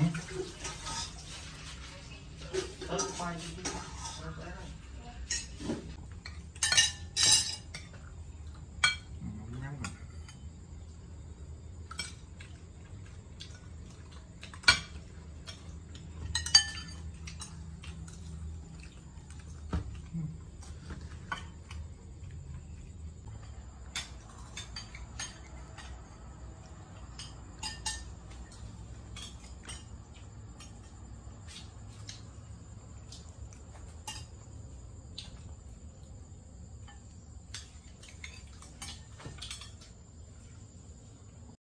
嗯，快。